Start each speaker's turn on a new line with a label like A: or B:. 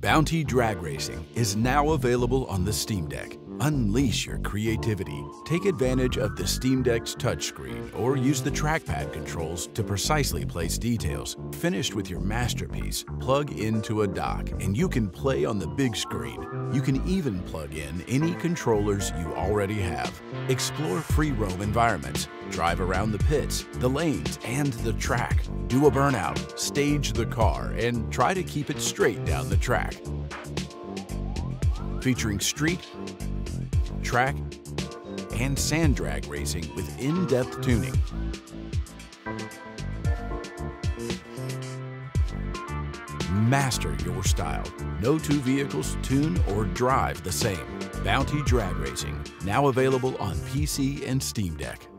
A: Bounty Drag Racing is now available on the Steam Deck. Unleash your creativity. Take advantage of the Steam Deck's touchscreen or use the trackpad controls to precisely place details. Finished with your masterpiece, plug into a dock and you can play on the big screen. You can even plug in any controllers you already have. Explore free roam environments, drive around the pits, the lanes, and the track. Do a burnout, stage the car, and try to keep it straight down the track. Featuring street, track, and sand drag racing with in-depth tuning. Master your style. No two vehicles tune or drive the same. Bounty Drag Racing, now available on PC and Steam Deck.